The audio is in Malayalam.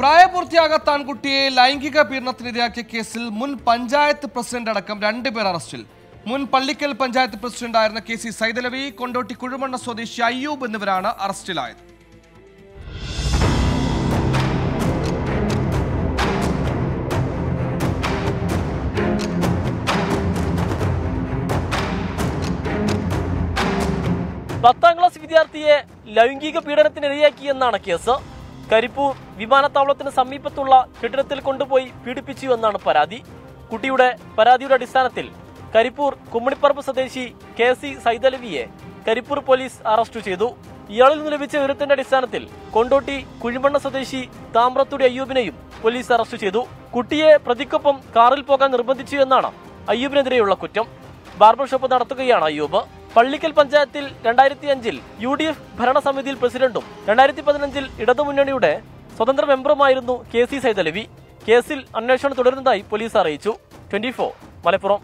പ്രായപൂർത്തിയാകാത്ത ആൺകുട്ടിയെ ലൈംഗിക പീഡനത്തിനിരയാക്കിയ കേസിൽ മുൻ പഞ്ചായത്ത് പ്രസിഡന്റ് അടക്കം രണ്ടുപേർ അറസ്റ്റിൽ. മുൻ പള്ളിക്കൽ പഞ്ചായത്ത് പ്രസിഡന്റായിരുന്ന കെ സി സൈതലവി കൊണ്ടോട്ടി കുഴുമണ്ണ സ്വദേശി അയ്യൂബ് എന്നിവരാണ് അറസ്റ്റിലായത്. പത്താം ക്ലാസ് വിദ്യാർത്ഥിയെ ലൈംഗിക പീഡനത്തിനിരയാക്കിയെന്നാണ് കേസ്. കരിപ്പൂർ വിമാനത്താവളത്തിന് സമീപത്തുള്ള കെട്ടിടത്തിൽ കൊണ്ടുപോയി പീഡിപ്പിച്ചു എന്നാണ് പരാതി. കുട്ടിയുടെ പരാതിയുടെ അടിസ്ഥാനത്തിൽ കരിപ്പൂർ കുമ്മണിപ്പറമ്പ് സ്വദേശി കെ സി സൈതലവിയെ കരിപ്പൂർ പോലീസ് അറസ്റ്റ് ചെയ്തു. ഇയാളിൽ നിന്ന് ലഭിച്ച വിവരത്തിന്റെ അടിസ്ഥാനത്തിൽ കൊണ്ടോട്ടി കുഴിമണ്ണ സ്വദേശി താമ്രത്തുടി അയ്യൂബിനെയും പോലീസ് അറസ്റ്റ് ചെയ്തു. കുട്ടിയെ പ്രതിക്കൊപ്പം കാറിൽ പോകാൻ നിർബന്ധിച്ചു എന്നാണ് അയ്യൂബിനെതിരെയുള്ള കുറ്റം. ബാർബർ ഷോപ്പ് നടത്തുകയാണ് അയ്യൂബ്. പള്ളിക്കൽ പഞ്ചായത്തിൽ രണ്ടായിരത്തി അഞ്ചിൽ യു ഡി എഫ് ഭരണസമിതിയിൽ പ്രസിഡന്റും രണ്ടായിരത്തി പതിനഞ്ചിൽ ഇടതുമുന്നണിയുടെ സ്വതന്ത്ര മെമ്പറുമായിരുന്നു കെ സി സൈതലവി. കേസിൽ അന്വേഷണം തുടരുന്നതായി പോലീസ് അറിയിച്ചു. ട്വന്റി മലപ്പുറം.